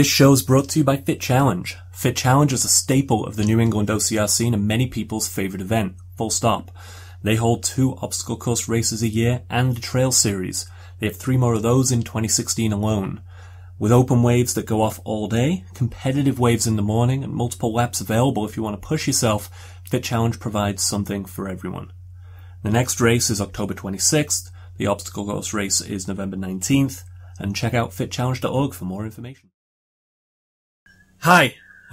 This show is brought to you by Fit Challenge. Fit Challenge is a staple of the New England OCR scene and many people's favorite event. Full stop. They hold two obstacle course races a year and a trail series. They have three more of those in 2016 alone. With open waves that go off all day, competitive waves in the morning, and multiple laps available if you want to push yourself, Fit Challenge provides something for everyone. The next race is October 26th. The obstacle course race is November 19th. And check out fitchallenge.org for more information. Hi.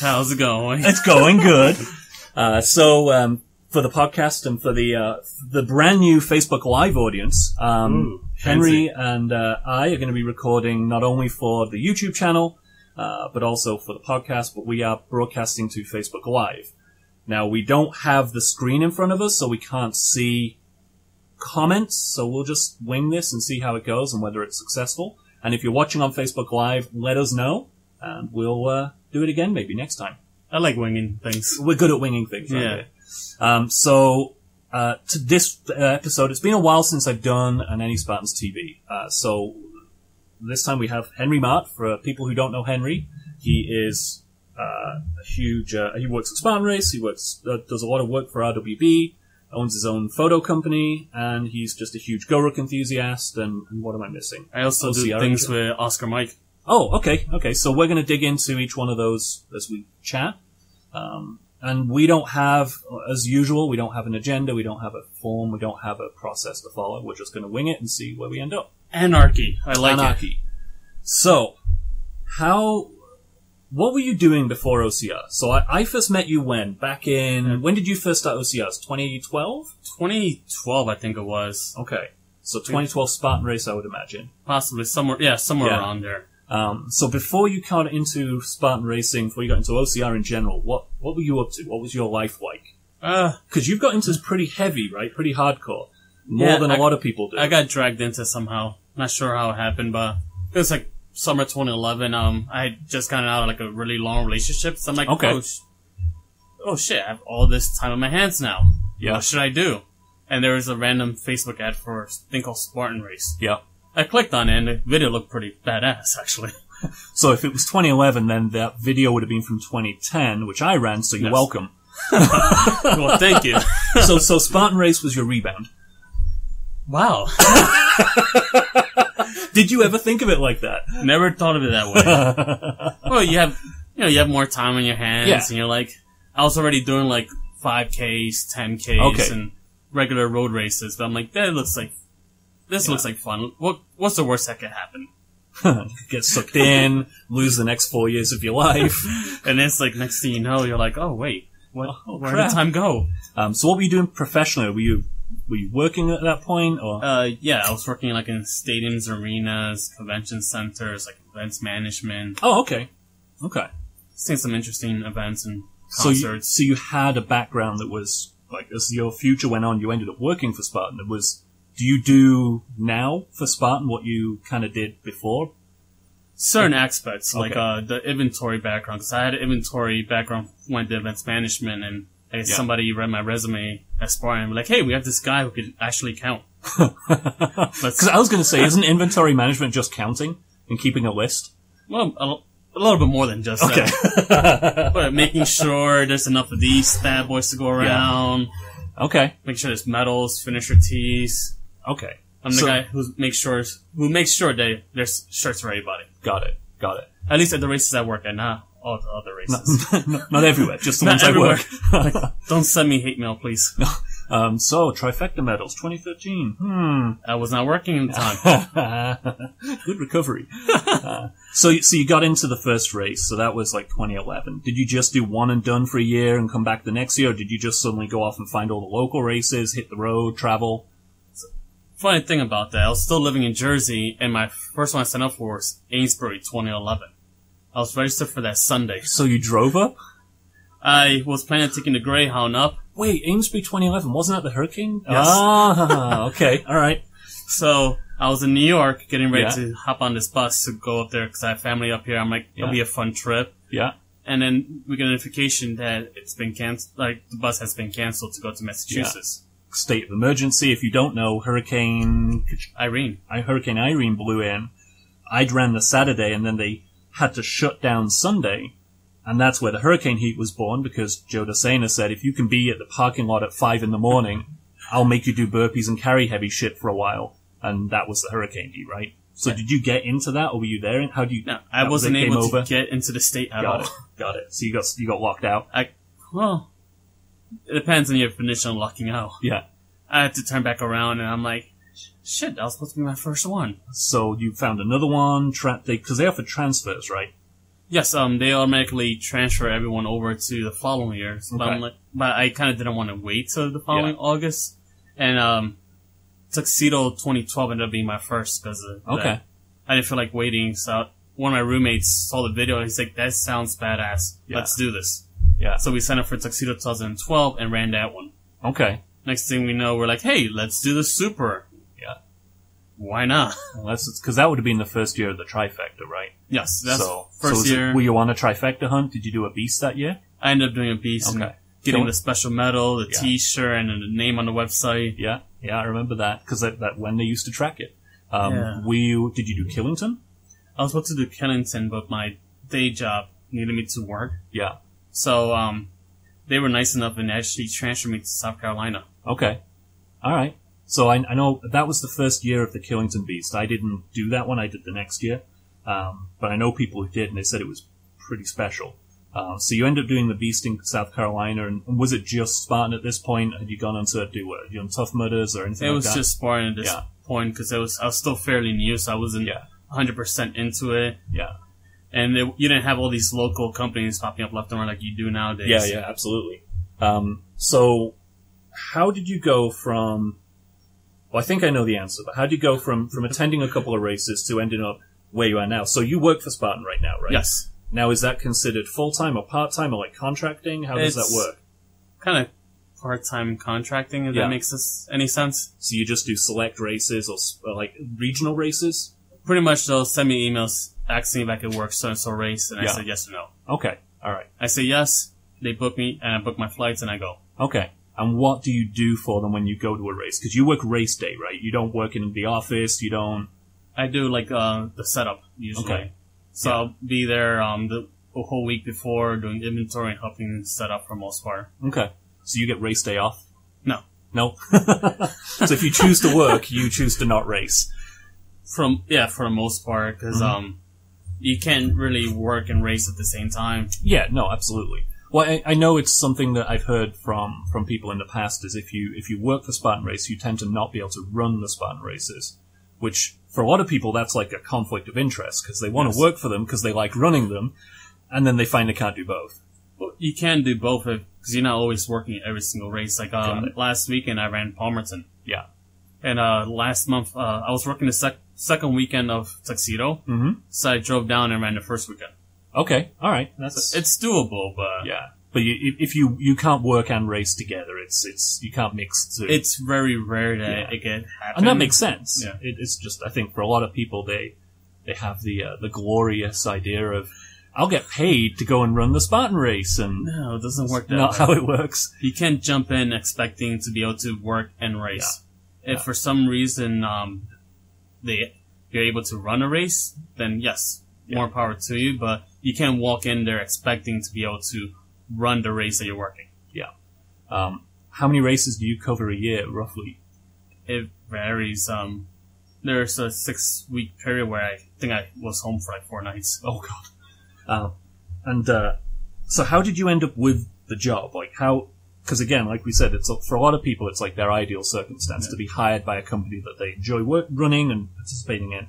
How's it going? It's going good. Uh, so, um, for the podcast and for the, uh, the brand new Facebook Live audience, um, Ooh, Henry and, uh, I are going to be recording not only for the YouTube channel, uh, but also for the podcast, but we are broadcasting to Facebook Live. Now, we don't have the screen in front of us, so we can't see comments, so we'll just wing this and see how it goes and whether it's successful. And if you're watching on Facebook Live, let us know, and we'll uh, do it again maybe next time. I like winging things. We're good at winging things, aren't Yeah. we? Um, so uh, to this episode, it's been a while since I've done an NE Spahtens TV. Uh, so this time we have Henry Mart. For people who don't know Henry, he is uh, a huge. Uh, he works at Spartan Race. He works uh, does a lot of work for RWB. Owns his own photo company, and he's just a huge GoRuck enthusiast. And, and what am I missing? I also do things with Oscar Mike. Oh, okay, okay. So we're going to dig into each one of those as we chat. Um, and we don't have, as usual, we don't have an agenda, we don't have a form, we don't have a process to follow. We're just going to wing it and see where we end up. Anarchy. I like it. Anarchy. So, how, what were you doing before OCR? So I, I first met you when? Back in, when did you first start OCRs? 2012? 2012, I think it was. Okay. So 2012 Spartan race, I would imagine. Possibly somewhere, yeah, somewhere Yeah. around there. Um, so before you got into Spartan racing, before you got into OCR in general, what what were you up to? What was your life like? Uh, Because you've got into pretty heavy, right? Pretty hardcore, more Yeah, than a I- lot of people do. I got dragged into somehow. Not sure how it happened, but it was like summer 2011. Um, I had just gotten out of like a really long relationship. So I'm like, Okay. oh, sh- oh shit, I have all this time on my hands now. Yeah. What should I do? And there was a random Facebook ad for a thing called Spartan Race. yeah. I clicked on it and the video looked pretty badass, actually. So if it was 2011, then that video would have been from 2010, which I ran. So you're Yes. welcome. well, thank you. so so Spartan race was your rebound. wow. Did you ever think of it like that? Never thought of it that way. well, you have, you know, you have more time on your hands Yeah. and you're like, I was already doing like 5Ks, 10Ks Okay. and regular road races, but I'm like, that looks like, this Yeah. looks like fun. What, what's the worst that could happen? Get sucked in, lose the next four years of your life. And it's like, next thing you know, you're like, oh wait, what, Oh, where crap. did time go? Um, so what were you doing professionally? Were you were you working at that point, or Uh, yeah, I was working like in stadiums, arenas, convention centers, like events management, oh, okay, okay. seeing some interesting events and So you, concerts. so you had a background that was like as your future went on, you ended up working for Spartan. It was. Do you do now for Spartan what you kind of did before? certain aspects, like Okay. uh, the inventory background, because I had an inventory background went to events management, and Yeah. somebody read my resume at Spartan and be like, "Hey, we have this guy who could actually count." Because I was going to say, isn't inventory management just counting and keeping a list? well, a, a little bit more than just Okay. that. But making sure there's enough of these bad boys to go around, okay. make sure there's medals, finisher tees. Okay. I'm the So- guy who makes sure who makes sure that there's shirts for everybody. Got it. Got it. At least at the races I work at, not the other races. not, not everywhere, just the ones I everywhere. work. Don't send me hate mail, please. um, so trifecta medals, 2013. Hmm. I was not working in the time. Good recovery. Uh, so, so you got into the first race, so that was like 2011. Did you just do one and done for a year and come back the next year, or did you just suddenly go off and find all the local races, hit the road, travel? Funny thing about that, I was still living in Jersey, and my first one I signed up for was Amesbury 2011. I was registered for that Sunday. So you drove up? I was planning on taking the Greyhound up, Wait, Amesbury 2011 wasn't that the hurricane? Yes. Ah, okay, all right. so I was in New York getting ready Yeah. to hop on this bus to go up there because I have family up here. I'm like, it'll Yeah. be a fun trip. Yeah. And then we get a notification that it's been canceled, like the bus has been canceled to go to Massachusetts. State of emergency. If you don't know, Hurricane Irene. I, Hurricane Irene blew in. I'd ran the Saturday and then they had to shut down Sunday. And that's where the Hurricane Heat was born because Joe DeSena said, if you can be at the parking lot at five in the morning, I'll make you do burpees and carry heavy shit for a while. And that was the Hurricane Heat, right? So did you get into that or were you there? And how do you, No, I was wasn't able over? to get into the state at got all. it. Got it. So you got, you got locked out. I, well, it depends on your definition of locking out. Yeah. I had to turn back around and I'm like, shit, that was supposed to be my first one. So you found another one, tra- they, they offer transfers, right? Yes, um, they automatically transfer everyone over to the following year. So Okay. Like, but I kind of didn't want to wait till the following Yeah. August. And, um, Tuxedo 2012 ended up being my first because that. Okay. I didn't feel like waiting. So one of my roommates saw the video and he's like, that sounds badass. Yeah. Let's do this. Yeah. So we signed up for Tuxedo 2012 and ran that one. Okay. Next thing we know, we're like, hey, let's do the super. Why not? Well, that's because that would have been the first year of the trifecta, right? yes, that's so, first so year. were you on a trifecta hunt? Did you do a beast that year? I ended up doing a beast and Okay. getting Cool. the special medal, the Yeah. t-shirt, and the name on the website. Yeah, yeah, I remember that because that, that when they used to track it. Um, Yeah. were you, did you do Killington? I was supposed to do Killington, but my day job needed me to work. Yeah. So, um, they were nice enough and actually transferred me to South Carolina. Okay. All right. So I, I know that was the first year of the Killington Beast. I didn't do that one. I did the next year. Um, but I know people who did, and they said it was pretty special. Uh, so you end up doing the Beast in South Carolina, and, and was it just Spartan at this point? Had you gone on to do what? You done Tough Mudders or anything It like was that? just Spartan at this Yeah. point because I was I was still fairly new, so I wasn't Yeah. 100% into it. yeah. And it, you didn't have all these local companies popping up left and right like you do nowadays. Yeah, yeah, absolutely. Um, so, how did you go from? Well, I think I know the answer, but how do you go from from attending a couple of races to ending up where you are now? So you work for Spartan right now, right? Yes. Now, is that considered full time or part time or like contracting? How does It's- that work? Kind of part-time contracting, if Yeah. that makes us any sense. So you just do select races or, s- or like regional races? Pretty much they'll send me emails asking if I could work so and so race, and Yeah. I say yes or no. Okay, all right, I say yes, they book me, and I book my flights, and I go. okay. And what do you do for them when you go to a race? Because you work race day, right? You don't work in the office. You don't. I do like uh, the setup usually. Okay. So Yeah. I'll be there um, the, whole week before doing inventory and helping set up for most part. Okay. So you get race day off? No. No. so if you choose to work, you choose to not race. From yeah, for the most part, because Mhm. um, you can't really work and race at the same time. Yeah, no, absolutely. Well, I, I know it's something that I've heard from from people in the past. Is if you if you work for Spartan Race, you tend to not be able to run the Spartan races, which for a lot of people that's like a conflict of interest because they want Yes. to work for them because they like running them, and then they find they can't do both. Well, You can do both because you're not always working every single race. Like um, last weekend, I ran Palmerton, Yeah. and uh, last month uh, I was working the sec- second weekend of Tuxedo, Mm-hmm. so I drove down and ran the first weekend. Okay. All right. That's It's doable, but yeah. But you, if- if you you can't work and race together, it's it's you can't mix two. it's very rare that Yeah. it can happen. and that makes sense. Yeah. It, it's just I think for a lot of people they they have the uh, the glorious idea of I'll get paid to go and run the Spartan race, and No, it doesn't work that not way. how it works. You can't jump in expecting to be able to work and race. If Yeah. for some reason um, they you're able to run a race, then yes, more power to you. But you can't walk in there expecting to be able to run the race that you're working. Um, how many races do you cover a year, roughly? It varies. Um, there's a six week period where I think I was home for like four nights. Oh God. Uh, and uh, so, how did you end up with the job? Like how? Because again, like we said, it's for a lot of people, it's like their ideal circumstance Yeah. to be hired by a company that they enjoy work running and participating in.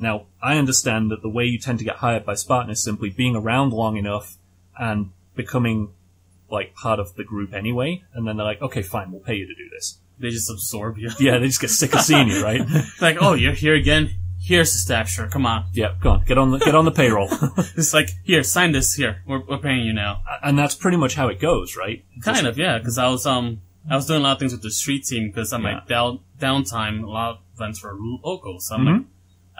Now, I understand that the way you tend to get hired by Spartan is simply being around long enough and becoming like part of the group anyway, and then they're like, okay, fine, we'll pay you to do this. They just absorb you. Yeah, they just get sick of seeing you, right? like, oh, you're here again. Here's the staff shirt. Come on. yeah, go on, get on the get on the payroll. It's like, here, sign this. Here, we're, we're paying you now. and that's pretty much how it goes, right? Kind of, yeah. Because I was um I was doing a lot of things with the street team because on Yeah. like down downtime, a lot of events were local. So I'm Mhm. like,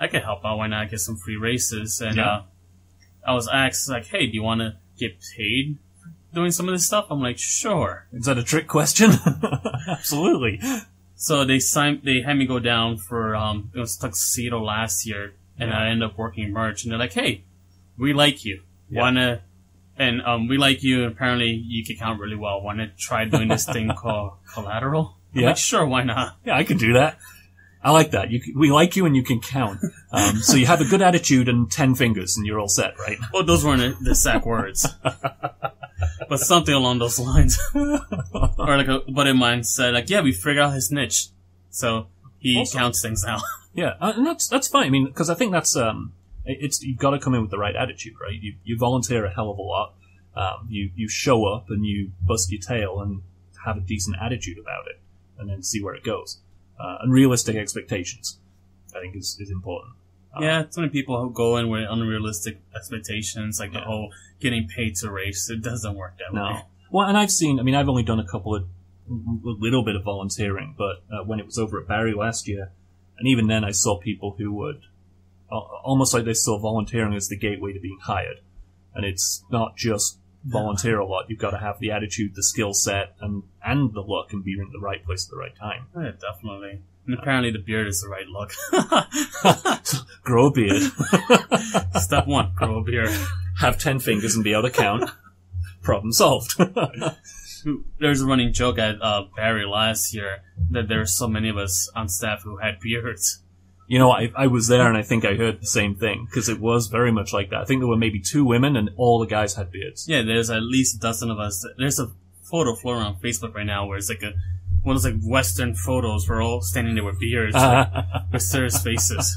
I could help out. Why not get some free races? And Yeah. uh, I was asked like, hey, do you want to get paid for doing some of this stuff? I'm like, sure. Is that a trick question? Absolutely. So they signed. They had me go down for um it was tuxedo last year and Yeah. I end up working merch, and they're like, "Hey, we like you. Yeah. Wanna?" And um, we like you. And apparently, you can count really well. Wanna try doing this thing called collateral? I'm Yeah. like, sure, why not? Yeah, I could do that. I like that. You, we like you and you can count. Um, so you have a good attitude and ten fingers and you're all set, right? Well, those weren't the the exact words, but something along those lines. or like a buddy of mine said, like, "Yeah, we figured out his niche, so he Awesome. counts things out. Yeah, uh, and that's that's fine. I mean, because I think that's um, it's you've got to come in with the right attitude, right? You you volunteer a hell of a lot. Um, you you show up and you bust your tail and have a decent attitude about it, and then see where it goes. Uh, and realistic expectations, I think, is is important. Uh, Yeah, too many people who go in with unrealistic expectations, like the whole getting paid to race. It doesn't work that No. way. Well, and I've seen. I mean, I've only done a couple of a little bit of volunteering, but uh, when it was over at Barre last year, and even then, I saw people who would al- almost like they saw volunteering as the gateway to being hired, and it's not just volunteer a lot. You've got to have the attitude, the skill set, and and the look, and be in the right place at the right time. Yeah, definitely. And apparently, the beard is the right look. Grow a beard, Step one: grow a beard. have ten fingers, and be able to count. Problem solved. There's a running joke at uh, Barre last year that there were so many of us on staff who had beards. You know, I, I was there and I think I heard the same thing because it was very much like that. I think there were maybe two women and all the guys had beards. Yeah, there's at least a dozen of us. There's a photo floating on Facebook right now where it's like a one of those like Western photos. We're all standing there with beards, like, with serious faces.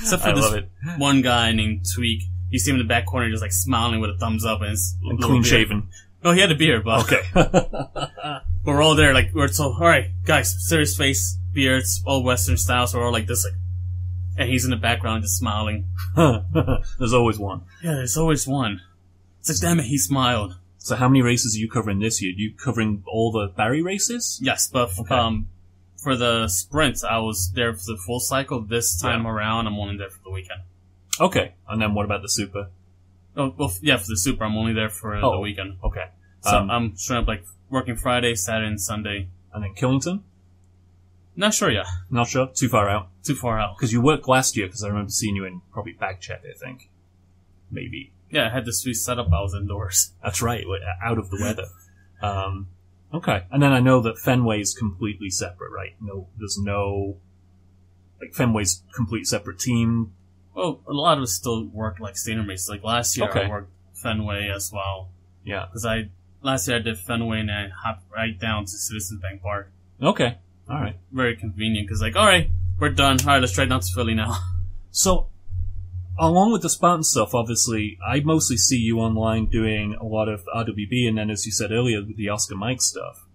Except for I this one guy named Tweak. You see him in the back corner, just like smiling with a thumbs up and And clean beard. shaven. No, he had a beard, but Okay. but we're all there, like we're so. All right, guys, serious face, beards, all Western styles. So we're all like this, like, and he's in the background just smiling. There's always one. Yeah, there's always one. It's like, damn it, he smiled. So how many races are you covering this year? Are you covering all the Barre races? Yes, but Okay. um, for the sprints, I was there for the full cycle. This time Yeah. around, I'm only there for the weekend. Okay. And then what about the super? Oh, well, yeah, for the super, I'm only there for the Oh. weekend. Okay. So Um, I'm showing up like working Friday, Saturday, and Sunday. and then Killington? Not sure yet. Not sure. Too far out. Too far out. Because you worked last year because I remember seeing you in probably bag check, I think. Maybe. Yeah, I had this sweet setup. I was indoors. That's right. Out of the weather. Um, okay. And then I know that Fenway is completely separate, right? No, there's no, like Fenway's complete separate team. Well, a lot of us still work like stadium races. Like last year, Okay. I worked Fenway as well Yeah. because I last year I did Fenway and I hopped right down to Citizens Bank Park. Okay. All right. Very convenient because like, all right, we're done. All right, let's drive down to Philly now. So, along with the Spartan stuff, obviously, I mostly see you online doing a lot of RWB, and then, as you said earlier, the Oscar Mike stuff.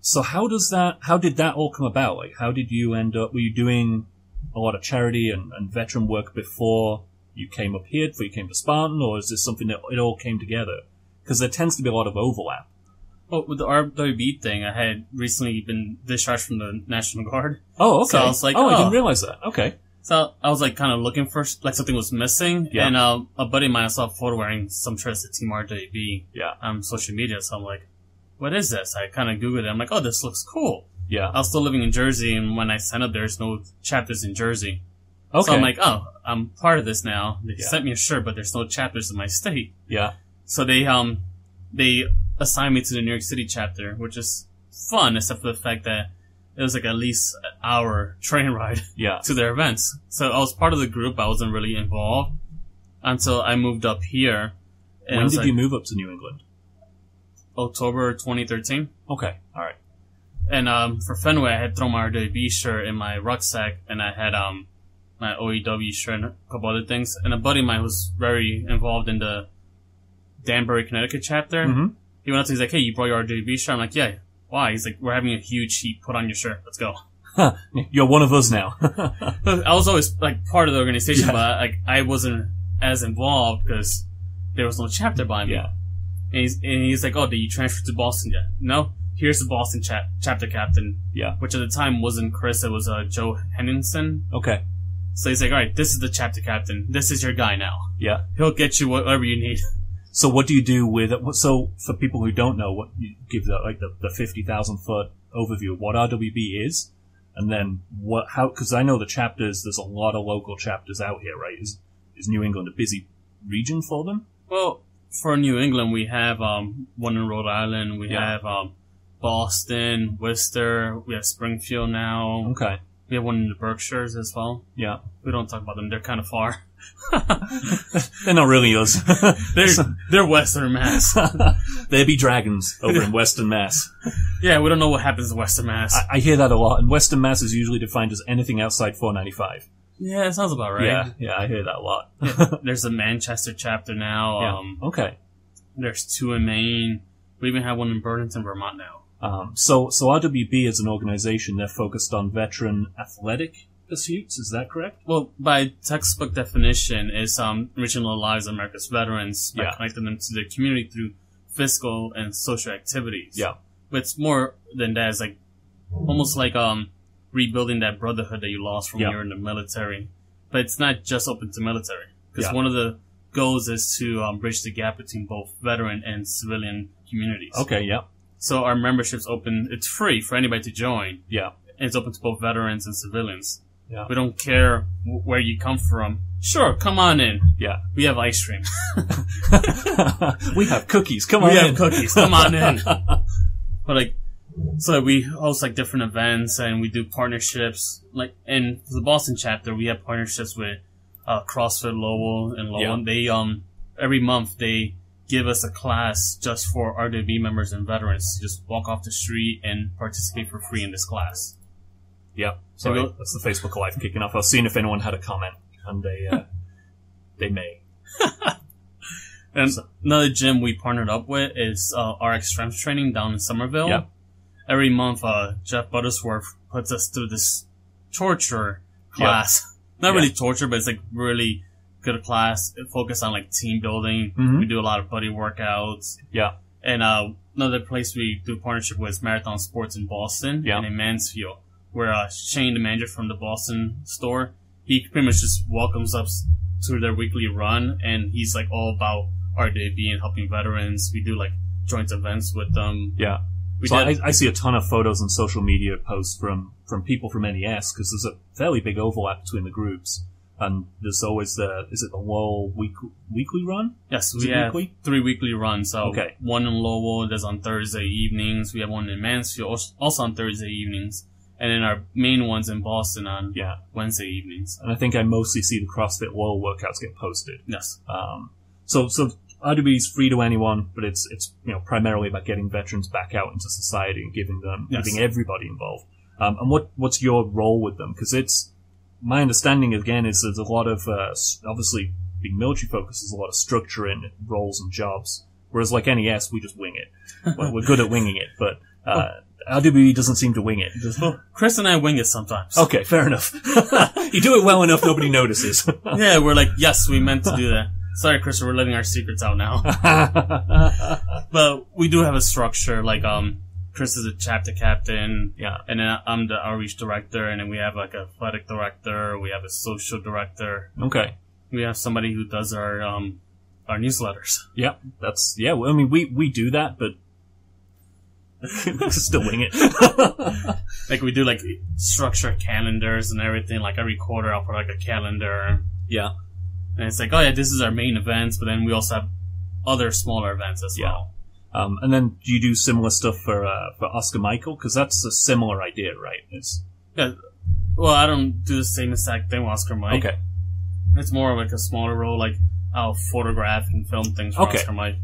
So, how does that? How did that all come about? Like, how did you end up? Were you doing a lot of charity and, and veteran work before you came up here? Before you came to Spartan, or is this something that it all came together? Because there tends to be a lot of overlap. Well, with the RWB thing, I had recently been discharged from the National Guard. Oh, okay. So I was like, oh, I oh. didn't realize that. Okay. So I was like kind of looking for like something was missing, Yeah. and uh, a buddy of mine saw a photo wearing some shirts at Team RWB Yeah. on social media. So I'm like, "What is this?" I kind of googled it. I'm like, "Oh, this looks cool." Yeah. I was still living in Jersey, and when I signed up, there's no chapters in Jersey. Okay. So I'm like, "Oh, I'm part of this now." They Yeah. sent me a shirt, but there's no chapters in my state. yeah. So they um they assigned me to the New York City chapter, which is fun, except for the fact that it was like at least an hour train ride Yeah. to their events. So I was part of the group. I wasn't really involved until I moved up here. And When did like you move up to New England? October 2013. Okay. All right. And um, for Fenway, I had thrown my RWB shirt in my rucksack, and I had um, my OEW shirt and a couple other things. And a buddy of mine who's very involved in the Danbury, Connecticut chapter. Mhm. He went up to me, he's like, "Hey, you brought your RWB shirt?" I'm like, "Yeah." Why? He's like, "We're having a huge heat. Put on your shirt. Let's go." Huh, You're one of us now. I was always like part of the organization, Yeah. but like I wasn't as involved because there was no chapter by me. yeah. And he's, and he's like, "Oh, did you transfer to Boston yet?" No. Here's the Boston chap- chapter captain, Yeah. which at the time wasn't Chris. It was uh, Joe Henningsen. Okay. So he's like, "All right, this is the chapter captain. This is your guy now. Yeah. He'll get you whatever you need." So what do you do with it? So for people who don't know, what you give the like the, the fifty thousand foot overview of what RWB is, And then what? How? Because I know the chapters. There's a lot of local chapters out here, right? Is is New England a busy region for them? Well, for New England, we have um, one in Rhode Island. We Yeah. have um, Boston, Worcester. We have Springfield now. Okay. We have one in the Berkshires as well. Yeah. We don't talk about them; they're kind of far. They're not really us. They're they're Western Mass. there be dragons over in Western Mass. yeah, we don't know what happens in Western Mass. I, I hear that a lot, and Western Mass is usually defined as anything outside 495. yeah, it sounds about right. Yeah, yeah, I hear that a lot. There's a Manchester chapter now. Yeah. Um, okay. there's two in Maine. We even have one in Burlington, Vermont now. Um, so, so RWB as an organization, they're focused on veteran athletic pursuits. Is that correct? Well, by textbook definition, is um, enriching the lives of America's veterans by Yeah. connecting them to the community through fiscal and social activities. Yeah. But it's more than that. It's like almost like um rebuilding that brotherhood that you lost from Yeah. when you were in the military. But it's not just open to military because Yeah. one of the goals is to um, bridge the gap between both veteran and civilian communities. Okay. Yeah. So our membership's open. It's free for anybody to join. Yeah. And it's open to both veterans and civilians. Yeah. We don't care w- where you come from. Sure, come on in. Yeah. We have ice cream. we have cookies. Come on in. we in. have cookies. Come on in. But like, so we host like different events and we do partnerships. Like in the Boston chapter, we have partnerships with uh, CrossFit Lowell and Lowell. Yeah. They um every month they give us a class just for RWB members and veterans to just walk off the street and participate for free in this class. Yeah. Sorry, that's the Facebook Live kicking off. I was seeing if anyone had a comment, and they uh, they may. And So- another gym we partnered up with is uh, RX Strength Training down in Somerville. Yeah. Every month, uh, Jeff Buttersworth puts us through this torture class. Not really torture, but it's like really good class. It focused on like team building. Mhm. We do a lot of buddy workouts. Yeah. And uh, another place we do partnership with is Marathon Sports in Boston Yeah. and in Mansfield, where uh, Shane, the manager from the Boston store, he pretty much just welcomes us to their weekly run, and he's like all about RWB and helping veterans. We do like joint events with them. Yeah. We so did. I, I see a ton of photos and social media posts from from people from NES because there's a fairly big overlap between the groups, and there's always the is it the Lowell week, weekly run? yes, is we have weekly? three weekly runs. So Okay. one in Lowell, there's on Thursday evenings. We have one in Mansfield, also on Thursday evenings, and then our main ones in Boston on Yeah. Wednesday evenings. And I think I mostly see the CrossFit Lowell workouts get posted. Yes. Um, so so RWB is free to anyone, but it's it's you know primarily about getting veterans back out into society and giving them Yes. giving everybody involved. Um, and what what's your role with them? Because it's my understanding again is there's a lot of uh, obviously being military focused, there's a lot of structure in roles and jobs. Whereas like NES, we just wing it. Well, we're good at winging it, but uh, RWB doesn't seem to wing it. Just- Chris and I wing it sometimes. okay, fair enough. you do it well enough, nobody notices. Yeah, we're like, yes, we meant to do that. Sorry, Chris, we're letting our secrets out now. But we do have a structure. Like, um, Chris is a chapter captain, yeah. and then I'm the outreach director, and then we have like a athletic director. We have a social director. Okay. We have somebody who does our um our newsletters. Yeah, that's yeah. I mean, we we do that, but still wing it. Like we do like structure calendars and everything. Like every quarter, I'll put like a calendar, yeah, and it's like, oh yeah, this is our main events. But then we also have other smaller events as Yeah. well. um, and then do you do similar stuff for uh, for Oscar Mike? Because that's a similar idea, right? It's Yeah. Well, I don't do the same exact thing with Oscar Mike. okay. It's more like a smaller role. Like I'll photograph and film things for Okay. Oscar Mike.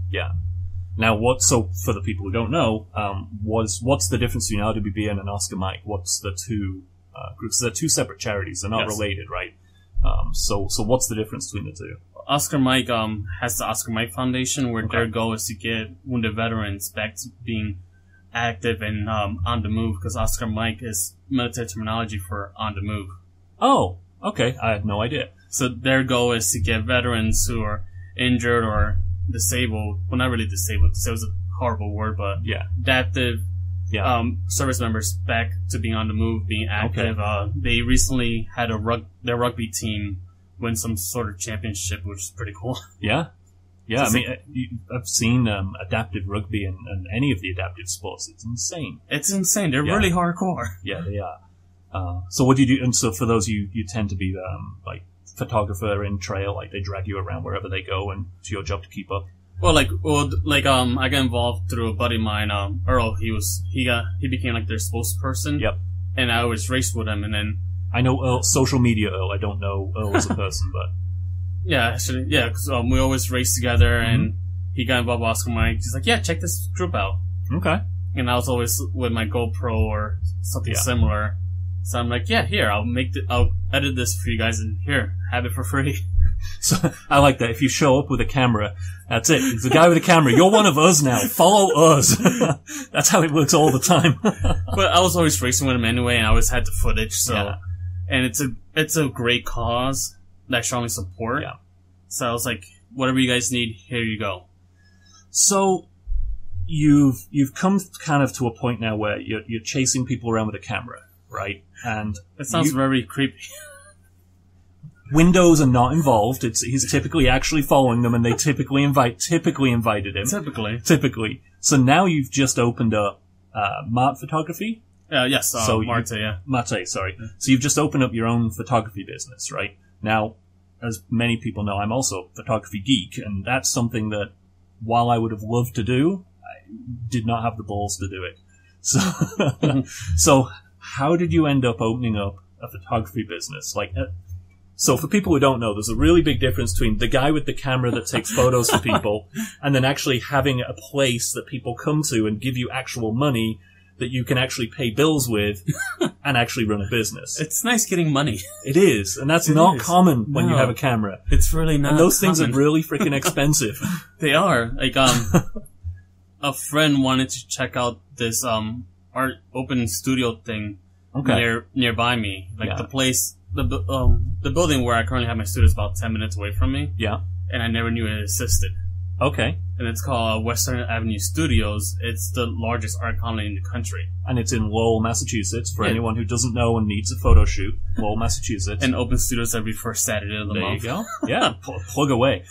Now, what? So for the people who don't know, um, what's what's the difference between RWB and an Oscar Mike? What's the two uh, groups? They're two separate charities. They're not Yes. related, right? Um, so so what's the difference between the two? Oscar Mike um has the Oscar Mike Foundation, where Okay. their goal is to get wounded veterans back to being active and um, on the move. Because Oscar Mike is military terminology for on the move. Oh, okay. I had no idea. So their goal is to get veterans who are injured or disabled. Well, not really disabled. Disabled is a horrible word, but Yeah, adaptive yeah. um, service members back to being on the move, being active. Uh, they recently had a rug- their rugby team win some sort of championship, which is pretty cool. Yeah, yeah. I mean, I've seen um, adaptive rugby and, and any of the adaptive sports. It's insane. It's insane. They're Yeah. really hardcore. Yeah, they are. Uh, so what do you do? And so for those you you tend to be um, like photographer in trail, like they drag you around wherever they go, and it's your job to keep up. Well, like, well, like, um, I got involved through a buddy of mine, um, Earl. He was, he got, he became like their spokesperson. Yep. And I always raced with him, and then, I know Earl, social media Earl. I don't know Earl as a person, but yeah, actually, yeah, 'cause, um, we always raced together, and he got involved with Oscar Mike. He's like, yeah, check this group out. okay. And I was always with my GoPro or something Yeah. similar. So I'm like, yeah, here, I'll make the, I'll edit this for you guys, and here, have it for free. So I like that. If you show up with a camera, that's it. It's the guy with a camera. You're one of us now. Follow us. that's how it works all the time. but I was always racing with him anyway, and I always had the footage. So, Yeah. and it's a it's a great cause that I strongly support. Yeah. So I was like, whatever you guys need, here you go. So you've you've come kind of to a point now where you're you're chasing people around with a camera, right? And It sounds You- very creepy. windows are not involved. It's he's typically actually following them, and they typically invite typically invited him. Typically, Typically. So now you've just opened up uh, Mart Photography. uh, yes, uh, So you- Marte, yeah. Mate, sorry. So you've just opened up your own photography business, right? Now, as many people know, I'm also a photography geek, and that's something that, while I would have loved to do, I did not have the balls to do it. So, so how did you end up opening up a photography business? Like, uh, so for people who don't know, there's a really big difference between the guy with the camera that takes photos for people and then actually having a place that people come to and give you actual money that you can actually pay bills with and actually run a business. It's nice getting money. It is, and that's It not is. common when you have a camera. It's really not. And those things are really freaking expensive. They are like um, a friend wanted to check out this um art open studio thing Okay. near nearby me. Like Yeah. the place, the um the building where I currently have my studio is about ten minutes away from me, Yeah. and I never knew it existed. Okay. And it's called Western Avenue Studios. It's the largest art colony in the country, And it's in Lowell, Massachusetts. For Yeah. anyone who doesn't know and needs a photo shoot, Lowell, Massachusetts. and open studios every first Saturday of the there you month. go. Yeah, pl- plug away.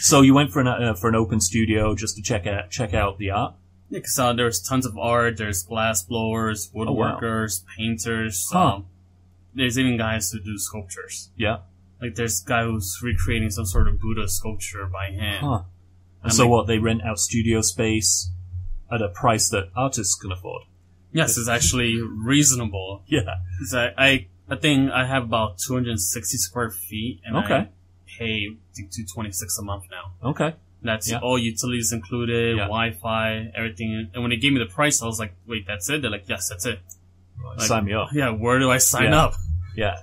So you went for an uh, for an open studio just to check out check out the art. Yeah, because uh, there's tons of art. There's glass blowers, Oh, wow. woodworkers, painters. Huh. Um, there's even guys who do sculptures. Yeah. Like there's a guy who's recreating some sort of Buddha sculpture by hand. Huh. And so mean- what? They rent out studio space at a price that artists can afford. Yes, it's actually reasonable. Yeah. I, I, I think I have about 260 square feet, and Okay. I pay I think 226 a month now. Okay. That's Yeah. all utilities included, Yeah. Wi-Fi, everything. And when they gave me the price, I was like, "Wait, that's it?" They're like, "Yes, that's it." Like- Sign me up. Yeah, where do I sign Yeah. up? Yeah.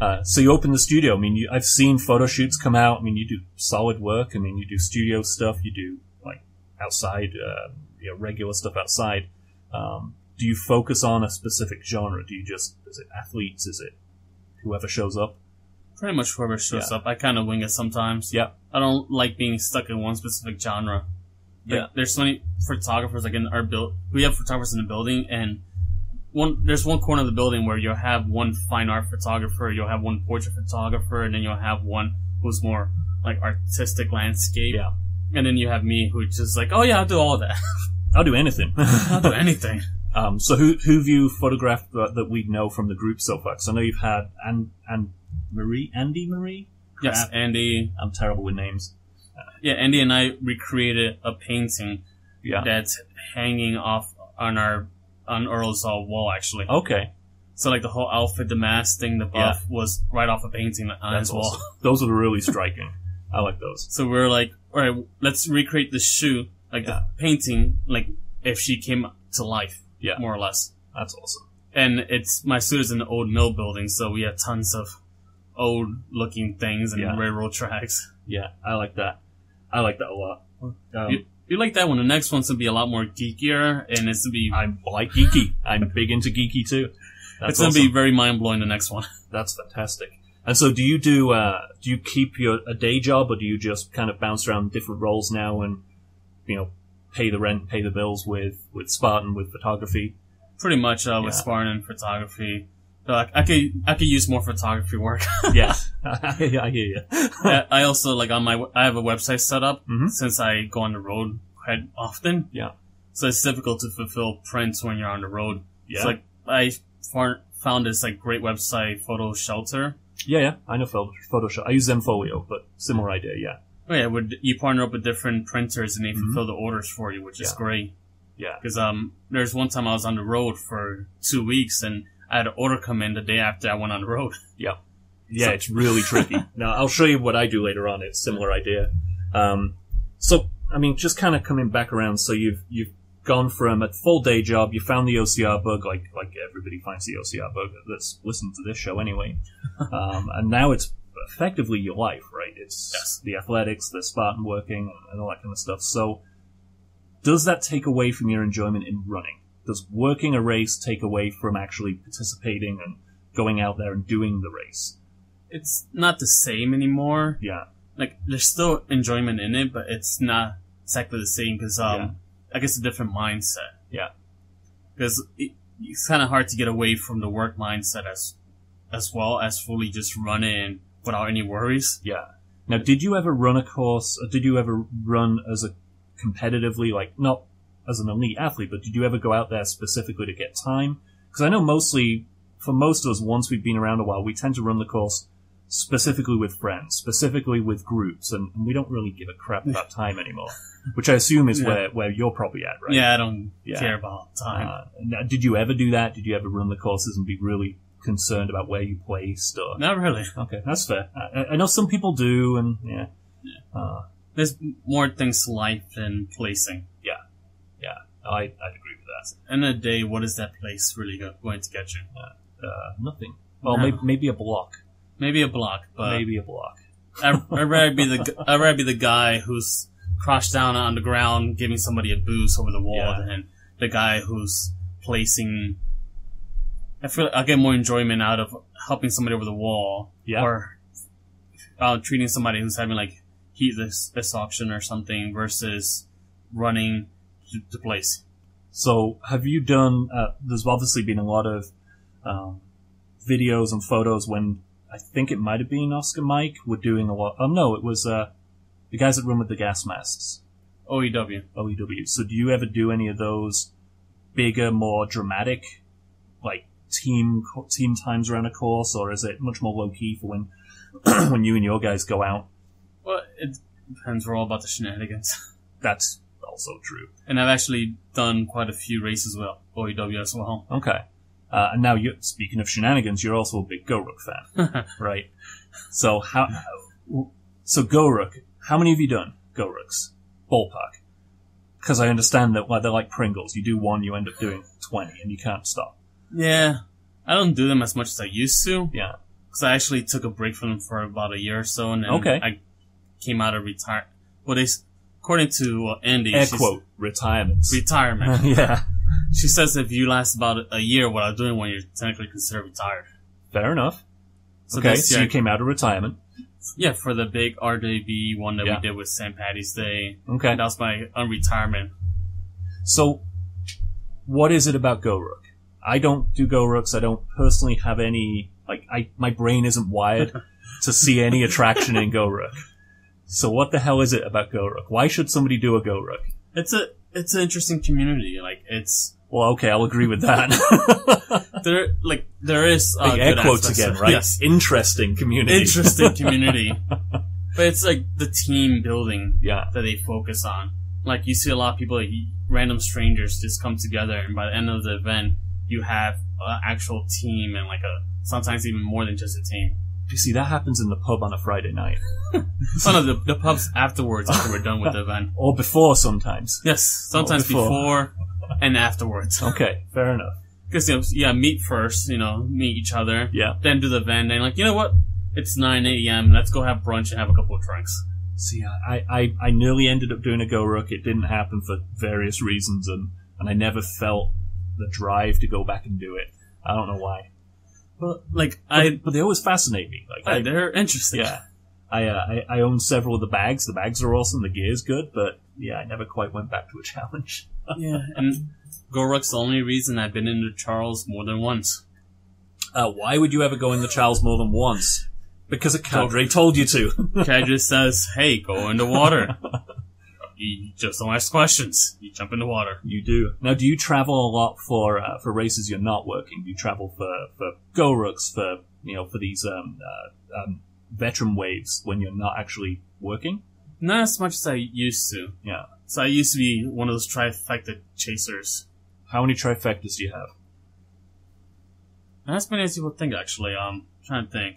Uh, so you open the studio. I mean, you, I've seen photo shoots come out. I mean, you do solid work. I mean, you do studio stuff. You do like outside, uh, you know, regular stuff outside. Um, do you focus on a specific genre? Do you just is it athletes? Is it whoever shows up? Pretty much whoever shows Yeah. up. I kind of wing it sometimes. Yeah. I don't like being stuck in one specific genre. Like, Yeah. There's so many photographers like in our build. We have photographers in the building, and one there's one corner of the building where you'll have one fine art photographer, you'll have one portrait photographer, and then you'll have one who's more like artistic landscape. Yeah. And then you have me who's just like, oh yeah, I'll do all that. I'll do anything. I'll do anything. Um, so who who have you photographed that, that we know from the group so far? Because I know you've had and and Marie, Andy Marie. Yes, Andy. I'm terrible with names. Yeah, Andy and I recreated a painting Yeah. that's hanging off on our on Earl's uh, wall actually. Okay. So like the whole outfit, the mask thing, the buff was right off a painting on That's his wall. awesome. Those are really striking. I like those. So we are like, all right, let's recreate the shoe, like Yeah. the painting, like if she came to life, Yeah. more or less. That's awesome. And it's my studio's in the old mill building, so we have tons of old looking things and Yeah. railroad tracks. Yeah, I like that. I like that a lot. Um, You, you like that one? The next one's gonna be a lot more geekier, and it's gonna be I'm like geeky. I'm big into geeky too. That's it's gonna be very mind blowing. The next one. That's fantastic. And so, do you do? Uh, do you keep your a day job, or do you just kind of bounce around different roles now and you know pay the rent, pay the bills with with Spartan, with photography? Pretty much uh, with Yeah. Spartan and photography. So I, I could I could use more photography work. Yeah, I hear you. I also like on my I have a website set up Mhm. since I go on the road quite often. Yeah. So it's difficult to fulfill prints when you're on the road. Yeah. It's like I found this like great website, PhotoShelter. Yeah, yeah, I know Photo- Photoshop. I use Zenfolio, but similar idea, yeah. Oh yeah, would you partner up with different printers and they fulfill the orders for you, which is Mm-hmm. Yeah. great. Yeah. Because um, there's one time I was on the road for two weeks and I had an order come in the day after I went on the road. Yeah. Yeah, So- it's really tricky. now, I'll show you what I do later on. It's a similar idea. Um, so, I mean, just kind of coming back around. So you've, you've gone from a full day job, you found the OCR bug, like, like everybody finds the OCR bug that's listening to this show anyway. um, and now it's effectively your life, right? It's Yes. the athletics, the Spartan working, and all that kind of stuff. So, does that take away from your enjoyment in running? Does working a race take away from actually participating and going out there and doing the race? It's not the same anymore. Yeah. Like there's still enjoyment in it, but it's not exactly the same because um, Yeah. I guess a different mindset. Yeah. Because it, it's kind of hard to get away from the work mindset as as well as fully just run in without any worries. Yeah. Now, did you ever run a course? Or did you ever run as a competitively, like not as an elite athlete, but did you ever go out there specifically to get time? Because I know mostly, for most of us, once we've been around a while, we tend to run the course specifically with friends, specifically with groups, and, and we don't really give a crap about time anymore. Which I assume is Yeah. where, where you're probably at, right? Yeah, I don't Yeah. care about time. Uh, now, did you ever do that? Did you ever run the courses and be really concerned about where you placed? Or not really. okay, that's fair. I, I know some people do, and yeah, Uh, There's more things to life than placing. Yeah, yeah, I, I'd agree with that. End of the day, what is that place really go- going to get you? Uh, nothing. Well, No. maybe, maybe a block. Maybe a block, but maybe a block. I'd, I'd rather be the I'd rather be the guy who's crouched down on the ground, giving somebody a boost over the wall, Yeah. than the guy who's placing. I feel I get more enjoyment out of helping somebody over the wall, Yeah. or uh, treating somebody who's having like heatless exhaustion or something versus running to, to place. So, have you done? Uh, there's obviously been a lot of um, videos and photos when I think it might have been Oscar Mike were doing a lot. Oh no, it was uh, the guys that run with the gas masks, OEW. OEW. So, do you ever do any of those bigger, more dramatic, like team team times around a course, or is it much more low key for when when you and your guys go out? Well, it depends. We're all about the shenanigans. That's also true. And I've actually done quite a few races with OEW as well. Okay. Uh, and now, you speaking of shenanigans, you're also a big GoRuck fan, right? So how? So GoRuck, how many have you done GoRucks? Ballpark. Because I understand that well, they're like Pringles. You do one, you end up doing twenty, and you can't stop. Yeah, I don't do them as much as I used to Yeah. because I actually took a break from them for about a year or so, and then Okay. I came out of retire. Well, they, according to uh, Andy, Air quote retirement. retirement. yeah. she says if you last about a year without doing one, you're technically considered retired. Fair enough. So okay, so you came out of retirement. yeah, for the big RWB one that Yeah. we did with St. Patty's Day, Okay. that was my unretirement. So, what is it about GoRuck? I don't do GoRucks. I don't personally have any, like, I, my brain isn't wired to see any attraction in GoRuck. So what the hell is it about GoRuck? Why should somebody do a GoRuck? It's a it's an interesting community. Like it's Well, okay, I'll agree with that. there like there is uh, air quotes again, right? Yes, Interesting community. interesting community. But it's like the team building yeah. that they focus on. Like you see a lot of people, like random strangers, just come together, and by the end of the event, you have an actual team and like a sometimes even more than just a team. You see, that happens in the pub on a Friday night. Some of the, the pubs afterwards after we're done with the event. Or before sometimes. Yes, sometimes before. before. and afterwards. Okay, fair enough. Because you know, yeah, meet first, you know, meet each other, Yeah. then do the event, and like you know what, it's nine a.m. Let's go have brunch and have a couple of drinks. See, I, I, I nearly ended up doing a GoRuck. It didn't happen for various reasons, and, and I never felt the drive to go back and do it. I don't know why. But like But, I, but they always fascinate me. Like, I, they're interesting. yeah, I, uh, I I own several of the bags. The bags are awesome. The gear's good, but yeah, I never quite went back to a challenge. yeah. And GoRuck's the only reason I've been into Charles more than once. Uh, why would you ever go in the Charles more than once? Because a cadre told you to. Just says, "Hey, go in the water." You just don't ask questions. You jump in the water. You do. Now, do you travel a lot for uh, for races you're not working? Do you travel for for go rooks for you know for these um, uh, um, veteran waves when you're not actually working? Not as much as I used to. Yeah. So I used to be one of those trifecta chasers. How many trifectas do you have? Not as many as people think, actually. Um, trying to think.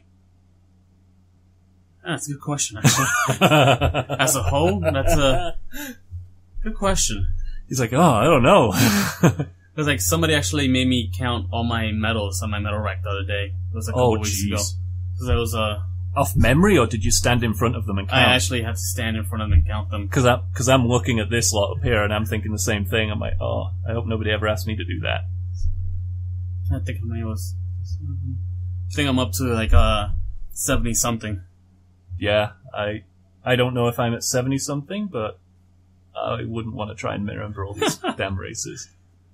That's a good question, actually. as a whole, that's a good question. He's like, oh, I don't know. Because like somebody actually made me count all my medals on my medal rack the other day. It was a couple oh, weeks ago. Because I was uh, Off memory, or did you stand in front of them and I actually had to stand in front of them and count them. Because I'm, cause I'm looking at this lot up here and I'm thinking the same thing. I'm like, oh, I hope nobody ever asked me to do that. I think how many was. I think I'm up to like uh seventy something. Yeah, I I don't know if I'm at 70 something, but I wouldn't want to try and remember all these damn races.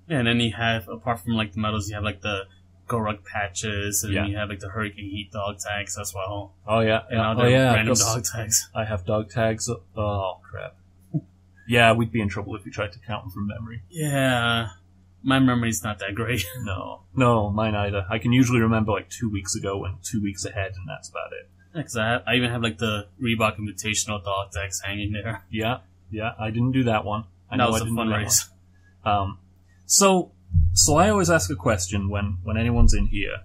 Yeah, and then you have apart from like the medals, you have like the GoRuck patches, and Yeah. you have like the Hurricane Heat dog tags as well, Oh yeah, and yeah. other oh yeah. Random dog tags. I have dog tags. Oh crap. Yeah, we'd be in trouble if we tried to count them from memory. Yeah, my memory's not that great. No, no, mine either. I can usually remember like two weeks ago and two weeks ahead, and that's about it. Because I, I even have like the Reebok Invitational dog tags hanging there. Yeah, yeah. I didn't do that one. I that know was I a didn't fun do that race. one. Um, so, so I always ask a question when when anyone's in here,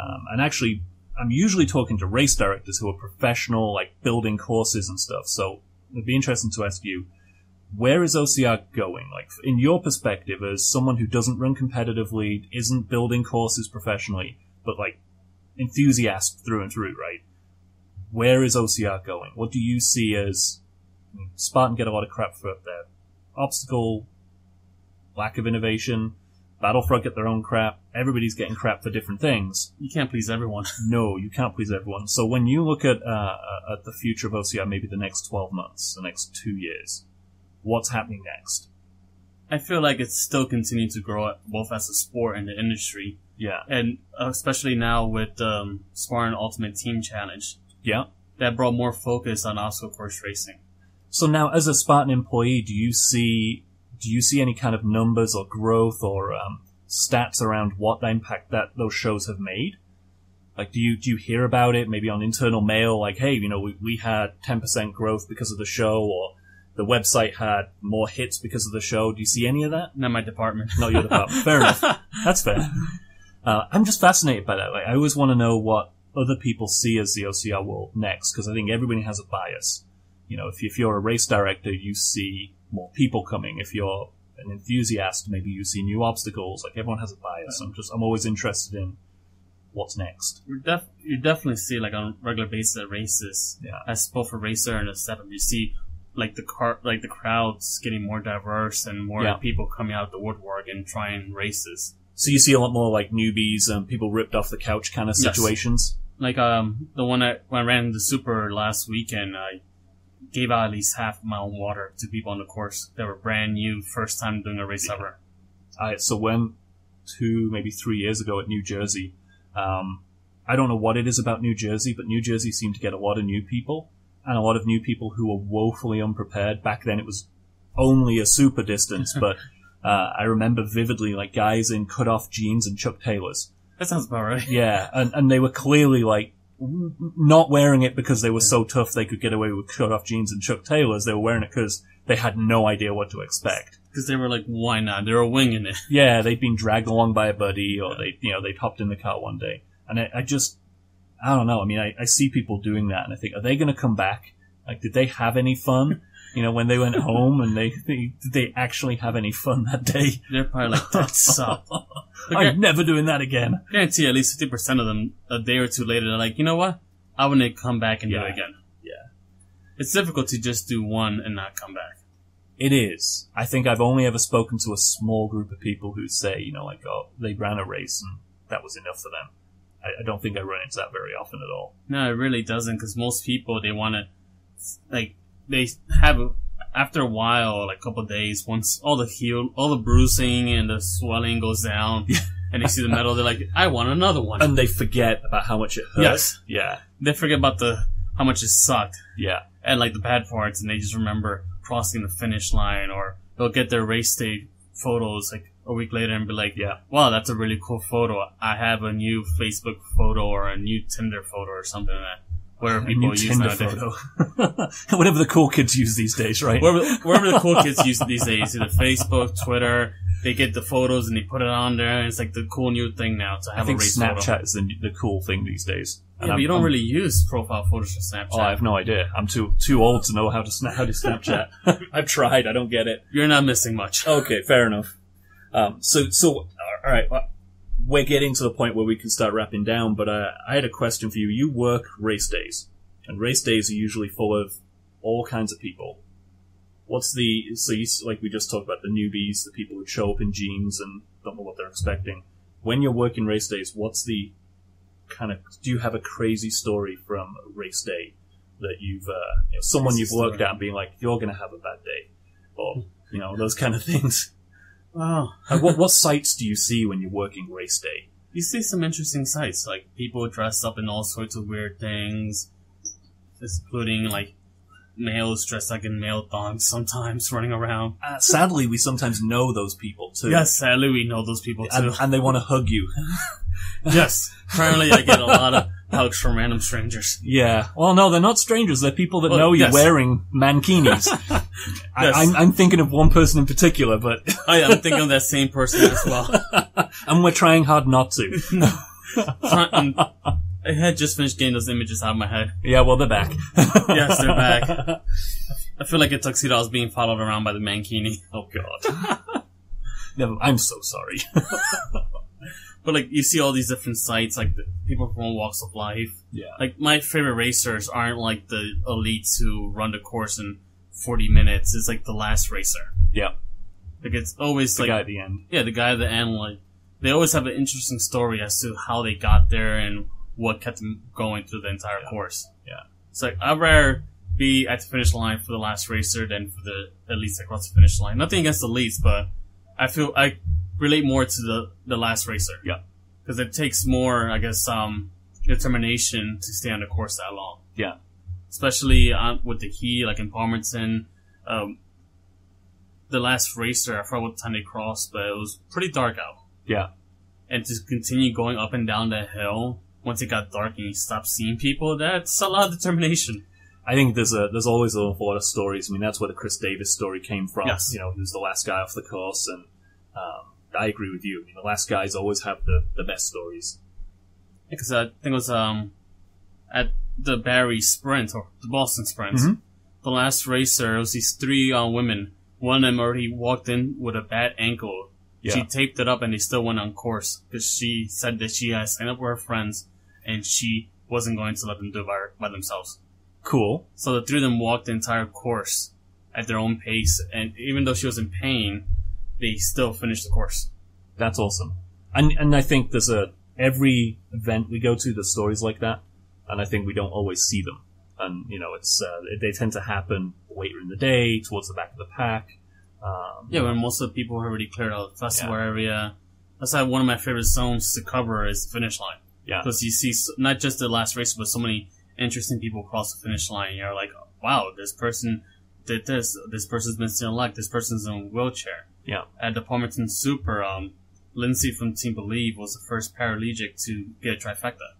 um, and actually, I'm usually talking to race directors who are professional, like building courses and stuff. So it'd be interesting to ask you, where is OCR going? Like, in your perspective, as someone who doesn't run competitively, isn't building courses professionally, but like enthusiast through and through, right? Where is OCR going? What do you see as I mean, Spartan get a lot of crap for their obstacle, lack of innovation. Battlefront get their own crap. Everybody's getting crap for different things. You can't please everyone. No, you can't please everyone. So when you look at uh, at the future of OCR, maybe the next twelve months, the next two years, what's happening next? I feel like it's still continuing to grow both as a sport and the industry, Yeah, and especially now with um, Spartan Ultimate Team Challenge, yeah. that brought more focus on obstacle course racing. So now, as a Spartan employee, do you see do you see any kind of numbers or growth or um, stats around what the impact that those shows have made? Like, do you do you hear about it maybe on internal mail? Like, hey, you know, we, we had ten percent growth because of the show, or the website had more hits because of the show. Do you see any of that? Not my department. Not your department. Fair enough. That's fair. Uh, I'm just fascinated by that. Like, I always want to know what other people see as the OCR world next, because I think everybody has a bias. You know, if, if you're a race director, you see more people coming. If you're an enthusiast, maybe you see new obstacles. Like everyone has a bias. I'm just, I'm always interested in what's next. You're def- you definitely see like on a regular basis at races, Yeah. as both a racer and a setup, you see like the car, like the crowds getting more diverse and more Yeah. people coming out of the woodwork and trying races. So you see a lot more like newbies and people ripped off the couch kind of Yes. Like um the one that when I ran the super last weekend, I gave out at least half my own water to people on the course that were brand new, first time doing a race Yeah. ever. I so when two maybe three years ago at New Jersey, um, I don't know what it is about New Jersey, but New Jersey seemed to get a lot of new people and a lot of new people who were woefully unprepared. Back then, it was only a super distance, but uh, I remember vividly like guys in cut off jeans and Chuck Taylors. That sounds about right. Yeah, and and they were clearly like not wearing it because they were so tough they could get away with cut off jeans and Chuck Taylors. They were wearing it because they had no idea what to expect. Because they were like, why not? They were winging it. Yeah, they'd been dragged along by a buddy, or they, you know, they'd hopped in the car one day, and I, I just, I don't know. I mean, I, I see people doing that, and I think, are they going to come back? Like, did they have any fun? You know, when they went home, and they, they did they actually have any fun that day? They're probably like, that sucked. I'm never doing that again. I guarantee at least 50% of them, a day or two later, they're like, you know what? I want to come back and do Yeah. it again. Yeah. It's difficult to just do one and not come back. It is. I think I've only ever spoken to a small group of people who say, you know, like, oh, they ran a race and that was enough for them. I, I don't think I run into that very often at all. No, it really doesn't, because most people, they want to, like, they have, a- after a while, like a couple of days, once all the heal, all the bruising and the swelling goes down, and they see the medal, they're like, I want another one. And they forget about how much it hurts. Yes. Yeah. they forget about the, how much it sucked, Yeah. and like the bad parts, and they just remember crossing the finish line, or they'll get their race day photos like a week later and be like, Yeah. wow, that's a really cool photo. I have a new Facebook photo or a new Tinder photo or something like that. Where people use nowadays. photo. Whatever the cool kids use these days, right? Wherever, wherever the cool kids use these days, either Facebook, Twitter, they get the photos and they put it on there, and it's like the cool new thing now to I have a think race Snapchat photo. is the, the cool thing these days. Yeah, And but I'm- you don't I'm- really use profile photos for Snapchat. Oh, I have no idea. I'm too too old to know how to sna- how to Snapchat. I've tried. I don't get it. You're not missing much. Okay, fair enough. Um, so so all right, well, we're getting to the point where we can start wrapping down. But uh, I had a question for you. You work race days, and race days are usually full of all kinds of people. What's the so you like we just talked about the newbies, the people who show up in jeans and don't know what they're expecting. When you're working race days, what's the kind of do you have a crazy story from race day that you've uh, you know, someone Crazy you've worked story. at and being like you're going to have a bad day, or you know those kind of things. Wow. Like, what what sights do you see when you're working race day? You see some interesting sights, like people dressed up in all sorts of weird things, including like males dressed like in male thongs sometimes running around. Uh, sadly, we sometimes know those people too. Yes, sadly we know those people too. and, and they want to hug you. yes. Apparently I get a lot of hugs from random strangers. Yeah. Well, no, they're not strangers. They're people that Well, know you're yes. wearing mankinis. I, Yes. I'm, I'm thinking of one person in particular, but oh, I am thinking of that same person as well. and we're trying hard not to. I had just finished getting those images out of my head. Yeah, well, they're back. Yes, they're back. I feel like a tuxedo is being followed around by the mankini. oh God. Never, I'm so sorry. But like you see all these different sites, like the people from all walks of life. yeah. Like my favorite racers aren't like the elites who run the course in 40 minutes. It's like the last racer. Yeah. Like it's always like, The like guy at the end. yeah, the guy at the end. Like they always have an interesting story as to how they got there and what kept them going through the entire Yeah. course. Yeah. It's like I'd rather be at the finish line for the last racer than for the elites that cross the finish line. Nothing against the elites, but I feel I relate more to the the last racer. Yeah. because it takes more, I guess, um, determination to stay on the course that long. Yeah. Especially uh, with the heat, like in Palmerton, um, the last racer, I forgot what time they crossed, but it was pretty dark out. Yeah. And to continue going up and down that hill, once it got dark and you stopped seeing people, that's a lot of determination. I think there's a there's always a lot of stories. I mean, that's where the Chris Davis story came from. Yes. You know, he was the last guy off the course, and um, I agree with you. I mean, the last guys always have the, the best stories. Because I think it was um, at the Barre Sprint or the Boston Sprint. Mhm. The last racer, it was these three uh, women. One of them already walked in with a bad ankle. Yeah. She taped it up and they still went on course because she said that she had signed up with her friends and she wasn't going to let them do it by, by themselves. Cool. So the three of them walked the entire course at their own pace, and even though she was in pain, they still finish the course. That's awesome. And and I think there's a every event we go to, there's stories like that, and I think we don't always see them. And you know, it's uh, they tend to happen later in the day, towards the back of the pack. Um, Yeah, when most of the people have already cleared out the festival area. That's why one of my favorite zones to cover is the finish line. yeah, Because you see not just the last race, but so many interesting people cross the finish line. You're like, wow, this person did this. This person's been still alive. This person's in a wheelchair. Yeah, At the Palmerton Super, um, Lindsay from Team Believe was the first paraplegic to get a trifecta.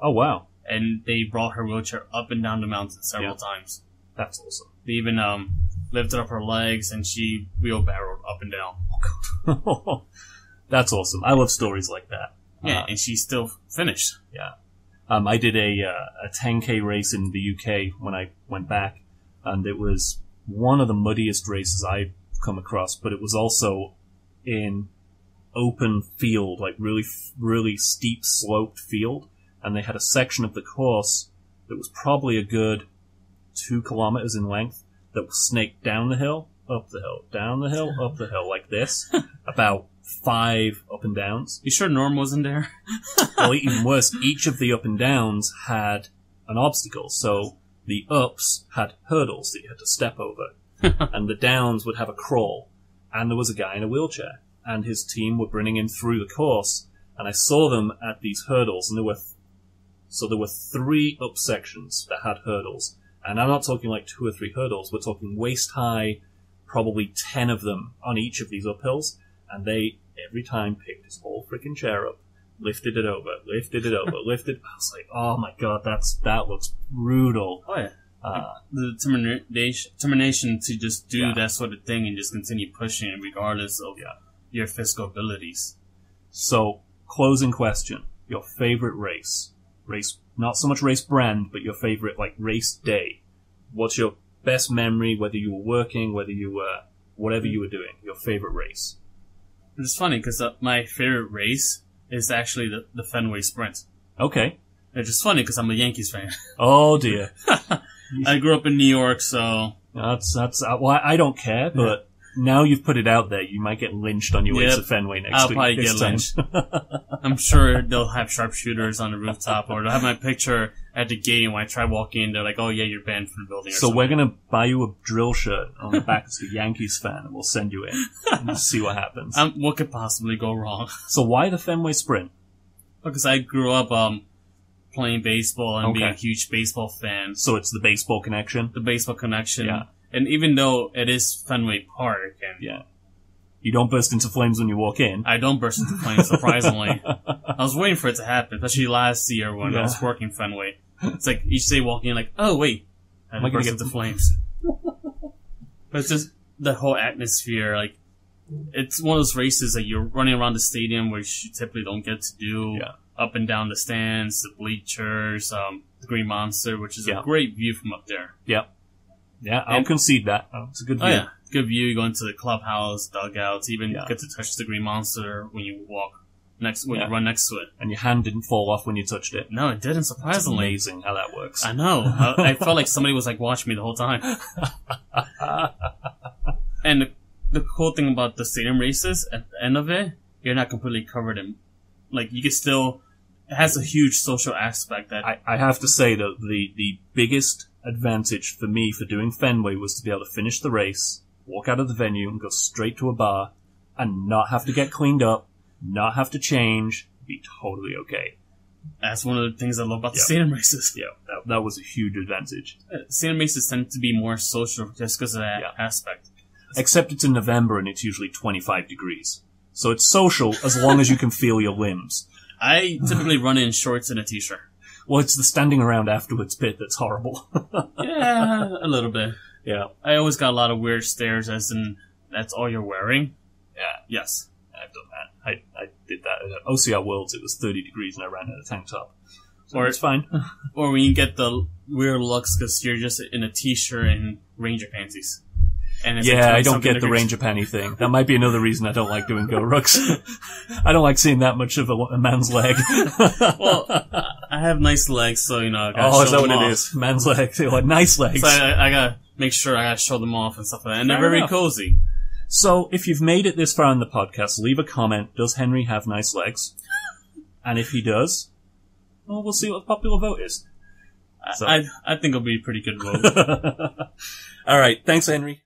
Oh wow, And they brought her wheelchair up and down the mountain several Yeah. times. that's awesome. They even um, lifted up her legs and she wheelbarrowed up and down. that's awesome. I love stories like that. Yeah, Uh, and she still finished. Yeah. Um, I did a uh, a 10k race in the UK when I went back, and it was one of the muddiest races I've come across. But it was also in open field, like really really steep sloped field, and they had a section of the course that was probably a good two kilometers in length that was snaked down the hill, up the hill, down the hill, up the hill like this, about five up and downs You sure Norm wasn't there? or even worse, each of the up and downs had an obstacle. So the ups had hurdles that you had to step over, and the downs would have a crawl. And there was a guy in a wheelchair, and his team were bringing him through the course. And I saw them at these hurdles, and there were th- so there were three up sections that had hurdles, And I'm not talking like two or three hurdles. We're talking waist high, probably ten of them on each of these uphills, and they every time picked this whole freaking chair up, lifted it over, lifted it over, lifted. I was like, oh my god, that's that looks brutal. Oh yeah. Uh, The determination, determination to just do Yeah. that sort of thing and just continue pushing regardless of Yeah. your physical abilities. so, closing question: your favorite race? Race, not so much race brand, but your favorite like race day. What's your best memory? Whether you were working, whether you were whatever you were doing, your favorite race. It's funny because uh, my favorite race is actually the, the Fenway Sprint. Okay. It's just funny because I'm a Yankees fan. Oh dear. I grew up in New York, so That's that's uh, well, I don't care, but now you've put it out there, you might get lynched on your way Yep. to Fenway next I'll week. probably this get time. lynched. I'm sure they'll have sharpshooters on the rooftop, or they'll have my picture at the game when I try walking in, they're like, "Oh yeah, you're banned from the building." Or so something. we're gonna buy you a drill shirt on the back as a Yankees fan, and we'll send you in and see what happens. um, what could possibly go wrong? so why the Fenway Sprint? because I grew up um playing baseball and being a Okay. huge baseball fan. So it's the baseball connection. The baseball connection, Yeah. and even though it is Fenway Park, and Yeah. You don't burst into flames when you walk in. I don't burst into flames. Surprisingly, I was waiting for it to happen, especially last year when. I was working Fenway. It's like each day walking in, like, oh wait, I Am I gonna burst get- into flames. but it's just the whole atmosphere. Like, it's one of those races that you're running around the stadium, which you typically don't get to do. Yeah. Up and down the stands, the bleachers, um, the Green Monster, which is Yeah. a great view from up there. Yeah, yeah I'll And- concede that. Oh, It's a good view. Oh yeah, good view. You go into the clubhouse, dugouts, even Yeah. get to touch the Green Monster when you walk next when Yeah. you run next to it. And your hand didn't fall off when you touched it. No, it didn't. It's Surprisingly, amazing how that works. I know. I, I felt like somebody was like watching me the whole time. and the, the cool thing about the stadium races, at the end of it, you're not completely covered in, like you can still. It has a huge social aspect that I, I have to say that the, the biggest advantage for me for doing Fenway was to be able to finish the race, walk out of the venue, and go straight to a bar, and not have to get cleaned up, not have to change, be totally okay. that's one of the things I love about the Yeah. stadium races. Yeah, that, that was a huge advantage. Uh, Stadium races tend to be more social just because of that Yeah. aspect. Except it's in November and it's usually 25 degrees. So it's social as long as you can feel your limbs. I typically run in shorts and a t-shirt. Well, it's the standing around afterwards bit that's horrible. Yeah, a little bit. yeah, I always got a lot of weird stares, as in that's all you're wearing. yeah, Yes. I've done that. I, I did that at OCR Worlds. It was 30 degrees and I ran in a tank top. So Or- it's fine. Or when you get the weird looks because you're just in a t-shirt and ranger panties. Yeah, I don't get the range of Penny thing. That might be another reason I don't like doing GoRucks. I don't like seeing that much of a, a man's leg. Well, I have nice legs, so you know. I gotta oh, is that what them it off. is? Man's leg. They're like nice legs. So I, I gotta make sure I gotta show them off and stuff like that. And they're very enough. cozy. So, if you've made it this far in the podcast, leave a comment. Does Henry have nice legs? And if he does, well, we'll see what the popular vote is. I- So- I, I think it'll be a pretty good vote. All right. Thanks, Henry.